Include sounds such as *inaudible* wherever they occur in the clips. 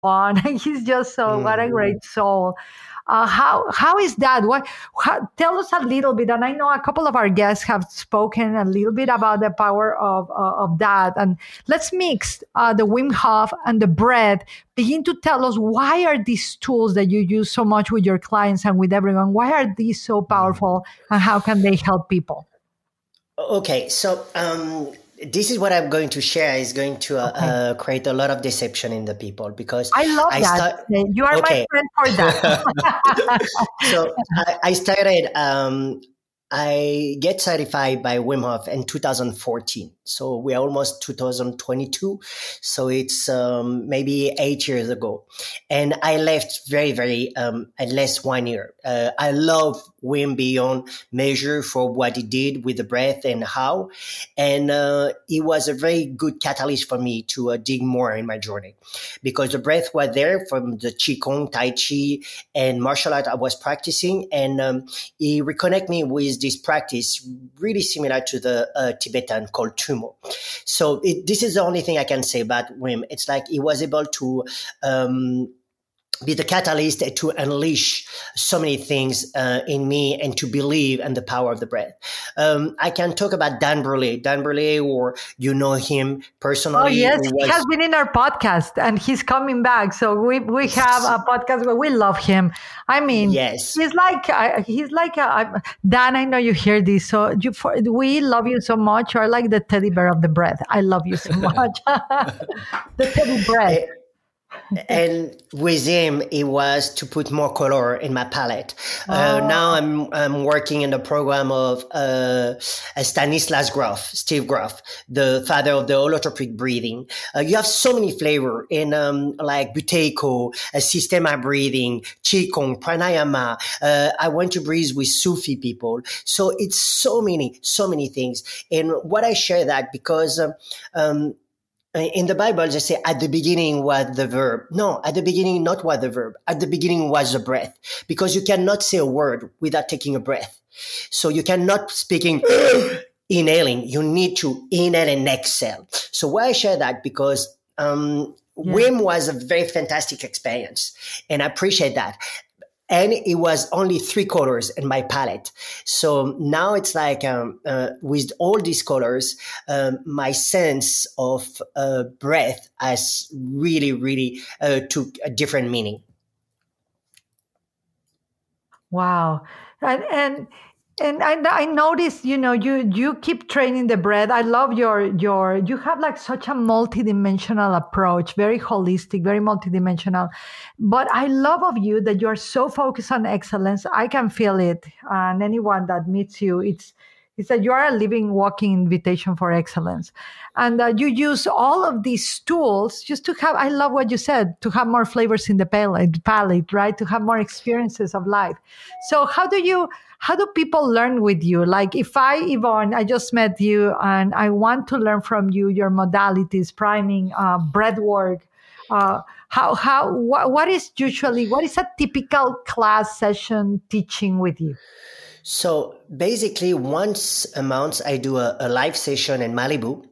fun. *laughs* He's just so mm. what a great mm. soul. Uh, how how is that? What how, tell us a little bit? And I know a couple of our guests have spoken a little bit about the power of uh, of that. And let's mix uh, the Wim Hof and the breath. Begin to tell us why are these tools that you use so much with your clients and with everyone? Why are these so powerful, and how can they help people? Okay, so um, this is what I'm going to share is going to uh, okay. uh, create a lot of deception in the people because I love I that. you are okay. my friend for that. *laughs* *laughs* so I, I started um, I get certified by Wim Hof in 2014. So we're almost 2022. So it's um, maybe eight years ago. And I left very, very, um, at least one year. Uh, I love Wim beyond measure for what he did with the breath and how. And uh, it was a very good catalyst for me to uh, dig more in my journey because the breath was there from the Qigong, Tai Chi, and martial art I was practicing. And um, he reconnect me with this practice really similar to the uh, Tibetan called Tumo. So it, this is the only thing I can say about Wim. It's like he was able to um, be the catalyst to unleash so many things uh, in me and to believe in the power of the breath. Um, I can talk about Dan Brule. Dan Brule, or you know him personally. Oh yes, was- he has been in our podcast and he's coming back. So we we have a podcast where we love him. I mean, yes, he's like uh, he's like uh, Dan. I know you hear this, so you, for, we love you so much. You're like the teddy bear of the breath. I love you so *laughs* much. *laughs* the teddy *laughs* bear. And with him, it was to put more color in my palette. Uh. Uh, now I'm I'm working in the program of uh, Stanislas Grof, Steve Grof, the father of the holotropic breathing. Uh, you have so many flavor in um, like Buteyko, uh, Systema breathing, Qigong, Pranayama. Uh, I want to breathe with Sufi people. So it's so many, so many things. And what I share that because um, um in the Bible, they say at the beginning was the verb. No, at the beginning, not was the verb. At the beginning was the breath, because you cannot say a word without taking a breath. So you cannot speaking *gasps* inhaling. You need to inhale and exhale. So why I share that because um, yeah. Wim was a very fantastic experience, and I appreciate that and it was only three colors in my palette. So now it's like um, uh, with all these colors, um, my sense of uh, breath has really, really uh, took a different meaning. Wow, and and and I, I noticed you know you you keep training the breath. I love your your you have like such a multidimensional approach very holistic very multidimensional. But i love of you that you're so focused on excellence. I can feel it. And anyone that meets you it's it's that you are a living walking invitation for excellence and that you use all of these tools just to have i love what you said to have more flavors in the palate right to have more experiences of life so how do you how do people learn with you? Like if I, Ivonne, I just met you and I want to learn from you your modalities, priming, uh, work, uh, how, how, wh- what is usually, what is a typical class session teaching with you? So basically, once a month, I do a, a live session in Malibu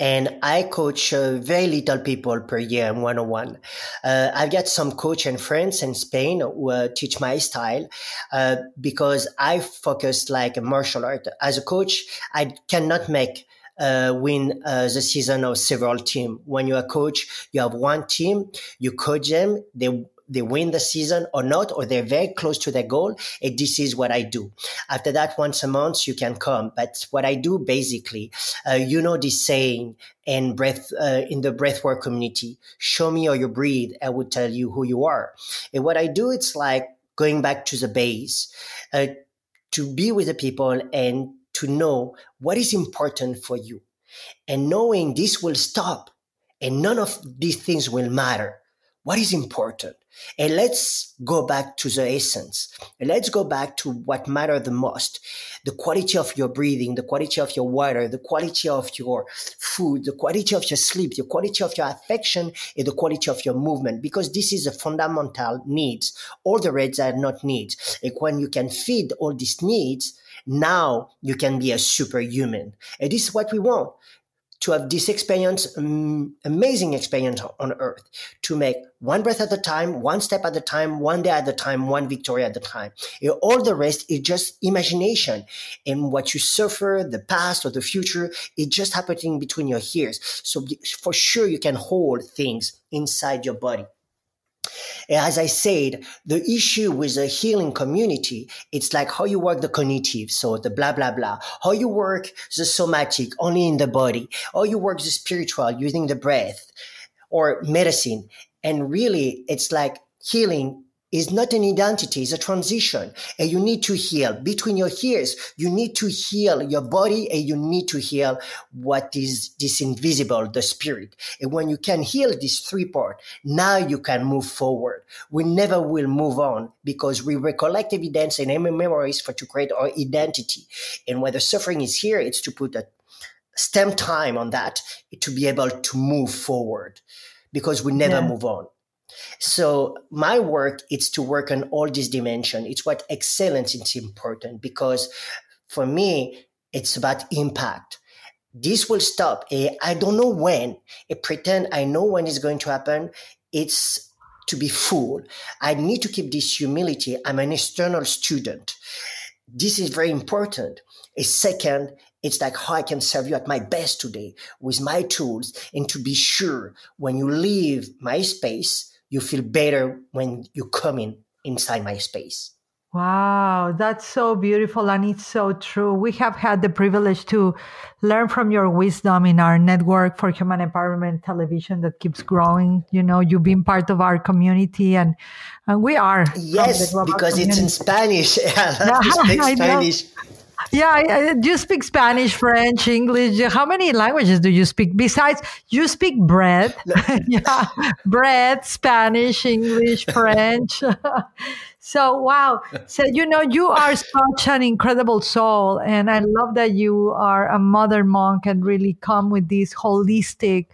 and I coach uh, very little people per year in one-on-one. Uh, I've got some coach and friends in Spain who uh, teach my style uh, because I focus like a martial art. As a coach, I cannot make uh, win uh, the season of several team. When you're a coach, you have one team, you coach them, they they win the season or not, or they're very close to their goal. And this is what I do. After that, once a month, you can come. But what I do basically, uh, you know, this saying in breath, uh, in the breathwork community, show me how you breathe. I will tell you who you are. And what I do, it's like going back to the base, uh, to be with the people and to know what is important for you and knowing this will stop and none of these things will matter. What is important? And let's go back to the essence. Let's go back to what matter the most. The quality of your breathing, the quality of your water, the quality of your food, the quality of your sleep, the quality of your affection, and the quality of your movement. Because this is a fundamental needs. All the reds are not needs. And when you can feed all these needs, now you can be a superhuman. And this is what we want to have this experience, um, amazing experience on earth, to make one breath at a time, one step at a time, one day at a time, one victory at a time. All the rest is just imagination. And what you suffer, the past or the future, it's just happening between your ears. So for sure you can hold things inside your body. As I said, the issue with a healing community, it's like how you work the cognitive, so the blah, blah, blah, how you work the somatic only in the body, how you work the spiritual using the breath or medicine. And really, it's like healing is not an identity, it's a transition. And you need to heal between your ears. You need to heal your body and you need to heal what is this invisible, the spirit. And when you can heal these three parts, now you can move forward. We never will move on because we recollect evidence and memories for to create our identity. And when the suffering is here, it's to put a stem time on that to be able to move forward because we never yeah. move on. So my work is to work on all these dimensions. It's what excellence is important because for me, it's about impact. This will stop. I don't know when. I pretend I know when it's going to happen. It's to be full. I need to keep this humility. I'm an external student. This is very important. A second, it's like how I can serve you at my best today with my tools and to be sure when you leave my space, you feel better when you come in inside my space. Wow, that's so beautiful and it's so true. We have had the privilege to learn from your wisdom in our network for human empowerment television that keeps growing. You know, you've been part of our community and, and we are. Yes, because community. it's in Spanish. *laughs* *laughs* I yeah, speak Spanish. Yeah, I, you speak Spanish, French, English. How many languages do you speak? Besides, you speak bread. *laughs* *laughs* yeah, bread, Spanish, English, *laughs* French. so, wow. So, you know, you are such an incredible soul. And I love that you are a modern monk and really come with this holistic,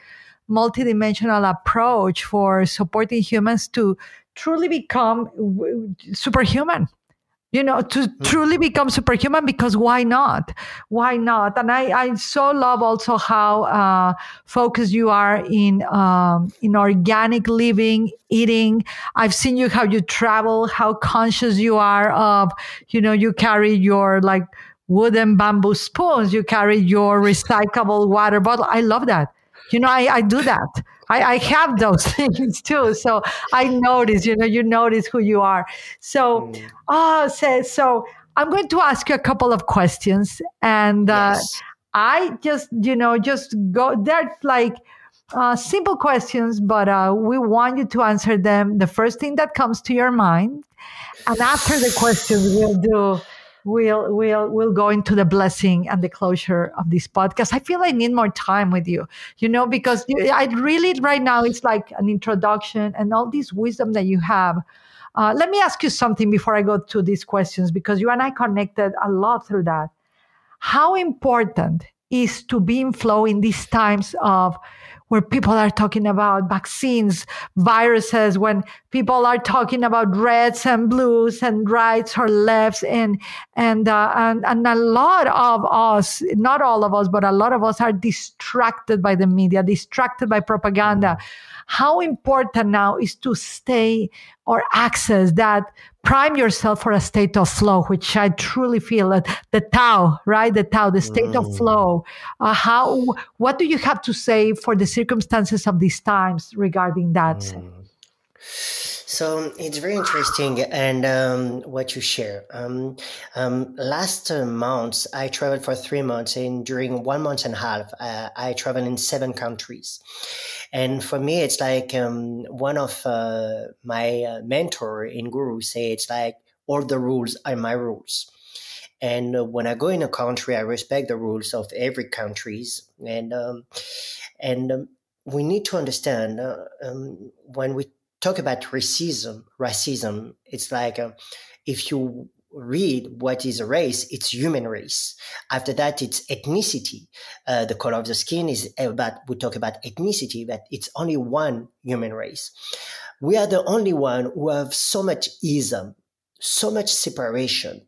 multidimensional approach for supporting humans to truly become superhuman you know to mm. truly become superhuman because why not? Why not? And i i so love also how uh, focused you are in um, in organic living eating. I've seen you how you travel how conscious you are of you know you carry your like wooden bamboo spoons you carry your recyclable water bottle. I love that you know i, I do that I, I have those *laughs* things too. So I notice, you know, you notice who you are. So, oh, so, so I'm going to ask you a couple of questions. And uh, yes. I just, you know, just go, they're like, uh, simple questions, but uh, we want you to answer them the first thing that comes to your mind. And after the questions, we'll do we'll we'll we'll go into the blessing and the closure of this podcast. I feel I need more time with you, you know, because I really right now it's like an introduction and all this wisdom that you have. Uh, let me ask you something before I go to these questions because you and I connected a lot through that. How important is to be in flow in these times of where people are talking about vaccines, viruses, when people are talking about reds and blues and rights or lefts, and and uh, and and a lot of us, not all of us, but a lot of us are distracted by the media, distracted by propaganda. How important now is to stay or access that prime yourself for a state of flow, which I truly feel that the Tao, right? The Tao, the state mm. of flow. Uh, how, what do you have to say for the circumstances of these times regarding that? Mm. So it's very interesting, and um, what you share. Um, um, last month, I traveled for three months, and during one month and a half, uh, I traveled in seven countries. And for me, it's like um, one of uh, my uh, mentor in Guru say it's like all the rules are my rules. And when I go in a country, I respect the rules of every countries. And um, and um, we need to understand uh, when we talk about racism, racism, it's like uh, if you read what is a race, it's human race. After that, it's ethnicity. Uh, the color of the skin is about, we talk about ethnicity, but it's only one human race. We are the only one who have so much ism, so much separation,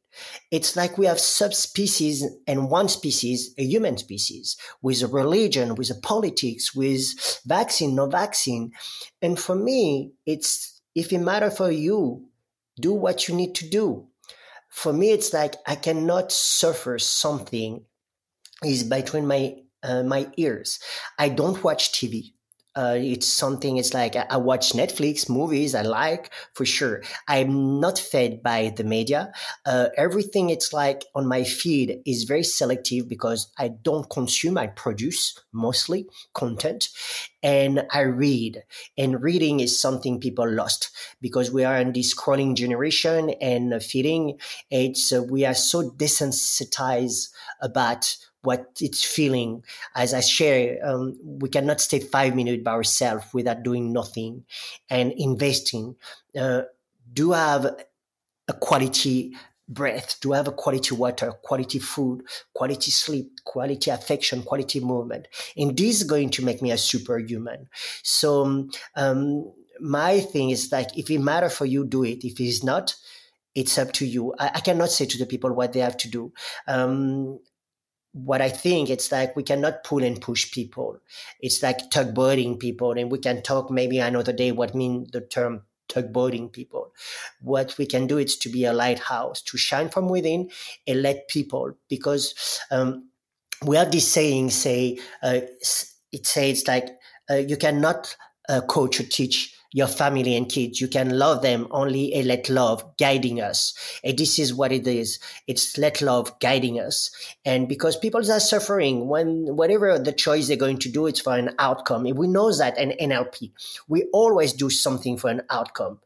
It's like we have subspecies and one species, a human species, with a religion, with a politics, with vaccine, no vaccine. And for me, it's if it matter for you, do what you need to do. For me, it's like I cannot suffer something is between my uh, my ears. I don't watch TV. Uh, it's something it's like I watch netflix movies i like for sure. I'm not fed by the media. Uh, everything it's like on my feed is very selective because i don't consume i produce mostly content and i read. And reading is something people lost because we are in this scrolling generation and feeding. It's uh, we are so desensitized about what it's feeling. As I share, um, we cannot stay five minutes by ourselves without doing nothing and investing. Uh, do have a quality breath, do have a quality water, quality food, quality sleep, quality affection, quality movement. And this is going to make me a superhuman. So, um, my thing is like, if it matter for you, do it. If it's not, it's up to you. I, I, cannot say to the people what they have to do. Um, what I think it's like we cannot pull and push people. It's like tugboating people, and we can talk maybe another day what mean the term tugboating people. What we can do is to be a lighthouse, to shine from within and let people, because um, we have this saying, say, uh, it says like uh, you cannot uh, coach or teach your family and kids. You can love them only a let love guiding us. And this is what it is. It's let love guiding us. And because people are suffering when whatever the choice they're going to do, it's for an outcome. And we know that in NLP, we always do something for an outcome.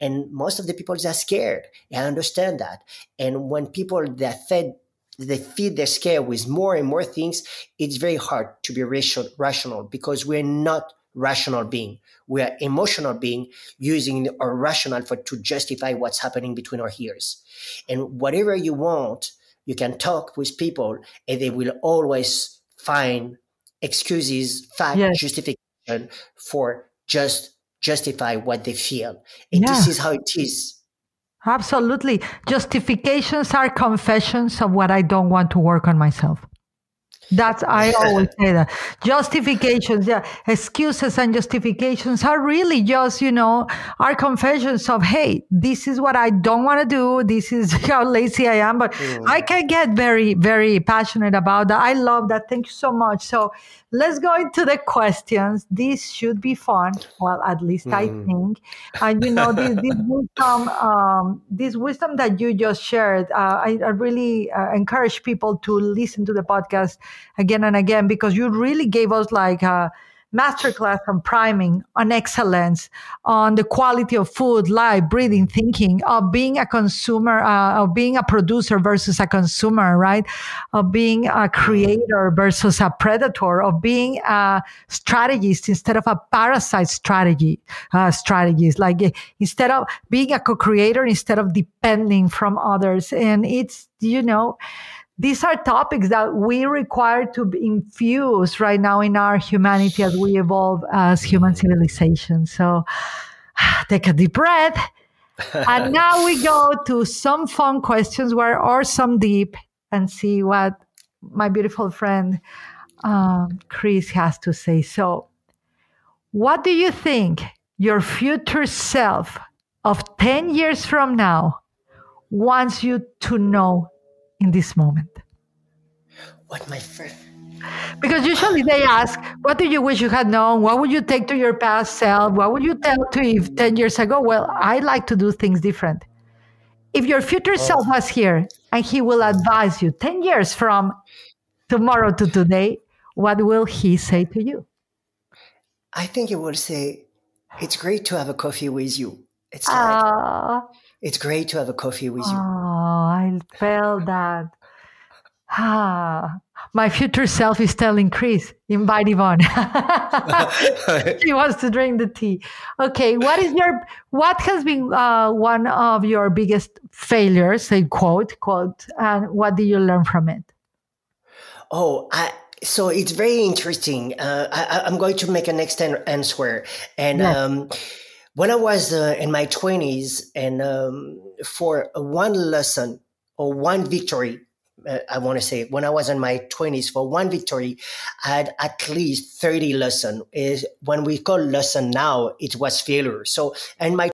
And most of the people are scared. I understand that. And when people they're fed they feed their scare with more and more things, it's very hard to be rational because we're not rational being. We are emotional being using our rational for to justify what's happening between our ears. And whatever you want, you can talk with people and they will always find excuses, fact, yes. justification for just justify what they feel. And yeah. this is how it is. Absolutely. Justifications are confessions of what I don't want to work on myself. That's I always say that justifications, yeah, excuses and justifications are really just you know our confessions of hey, this is what I don't want to do. This is *laughs* how lazy I am, but mm. I can get very very passionate about that. I love that. Thank you so much. So let's go into the questions. This should be fun. Well, at least mm. I think. And you know, this, this *laughs* wisdom, um, this wisdom that you just shared, uh, I, I, really uh, encourage people to listen to the podcast again and again because you really gave us like. Uh, masterclass on priming, on excellence, on the quality of food, life, breathing, thinking, of being a consumer, uh, of being a producer versus a consumer, right? Of being a creator versus a predator, of being a strategist instead of a parasite strategy, uh, strategies. Like instead of being a co-creator, instead of depending from others. And it's, you know, these are topics that we require to infuse right now in our humanity as we evolve as human civilization. So *sighs* take a deep breath. *laughs* and now we go to some fun questions where or some deep and see what my beautiful friend um, Chris has to say. So, what do you think your future self of 10 years from now wants you to know in this moment? What, my friend? Because usually they ask, What do you wish you had known? What would you take to your past self? What would you tell to Eve 10 years ago? Well, I like to do things different. If your future oh. self was here and he will advise you 10 years from tomorrow to today, what will he say to you? I think he will say, It's great to have a coffee with you. It's like, uh, it's great to have a coffee with you. Oh, I felt that. Ah, my future self is telling Chris, invite Ivonne. *laughs* she wants to drink the tea. Okay, what is your what has been uh, one of your biggest failures? Say quote quote, and what did you learn from it? Oh, I so it's very interesting. Uh, I, am going to make an extend answer, and yes. um, when I was uh, in my twenties, and um, for one lesson or one victory uh, I want to say when I was in my 20s for one victory, I had at least 30 lessons. when we call lesson now, it was failure. So in my